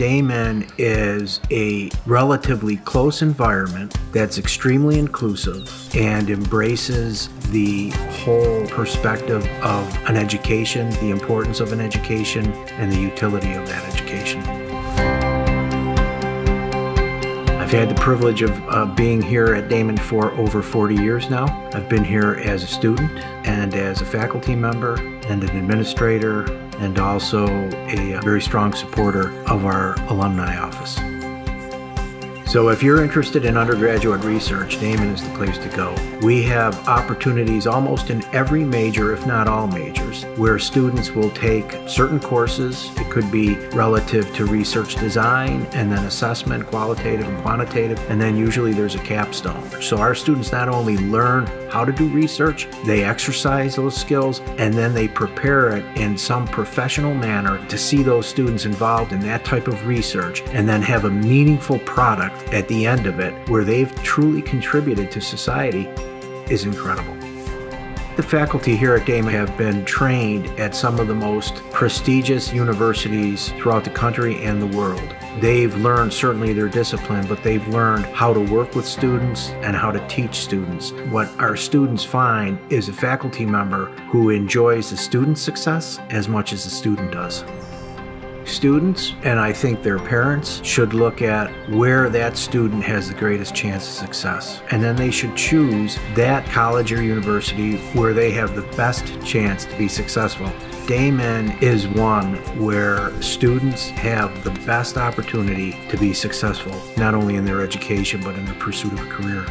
Daemen is a relatively close environment that's extremely inclusive and embraces the whole perspective of an education, the importance of an education, and the utility of that education. I've had the privilege of uh, being here at Daemen for over 40 years now. I've been here as a student and as a faculty member and an administrator and also a uh, very strong supporter of our alumni office. So if you're interested in undergraduate research, Daemen is the place to go. We have opportunities almost in every major, if not all majors, where students will take certain courses. It could be relative to research design and then assessment, qualitative and quantitative, and then usually there's a capstone. So our students not only learn how to do research, they exercise those skills, and then they prepare it in some professional manner to see those students involved in that type of research and then have a meaningful product at the end of it where they've truly contributed to society is incredible. The faculty here at Daemen have been trained at some of the most prestigious universities throughout the country and the world. They've learned certainly their discipline, but they've learned how to work with students and how to teach students. What our students find is a faculty member who enjoys the student's success as much as the student does. Students, and I think their parents, should look at where that student has the greatest chance of success. And then they should choose that college or university where they have the best chance to be successful. Daemen is one where students have the best opportunity to be successful, not only in their education, but in the pursuit of a career.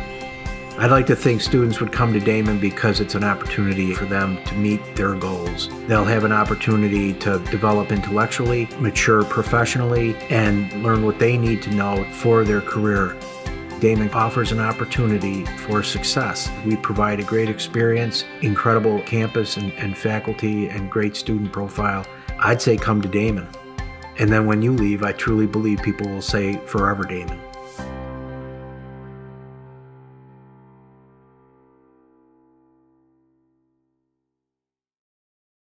I'd like to think students would come to Daemen because it's an opportunity for them to meet their goals. They'll have an opportunity to develop intellectually, mature professionally, and learn what they need to know for their career. Daemen offers an opportunity for success. We provide a great experience, incredible campus and, and faculty, and great student profile. I'd say come to Daemen. And then when you leave, I truly believe people will say forever Daemen.